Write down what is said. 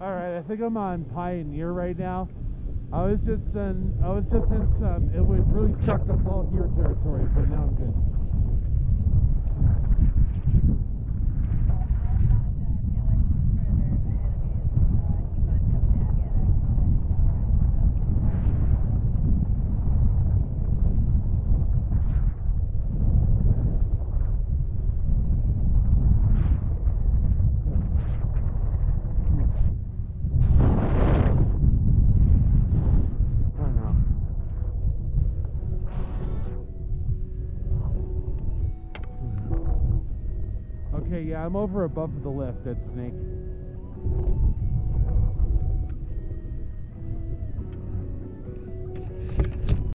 All right, I think I'm on Pioneer right now. I was just in, I was just in some, it would really suck to fall here territory, but now I'm good. Okay, yeah, I'm over above the lift at Snake.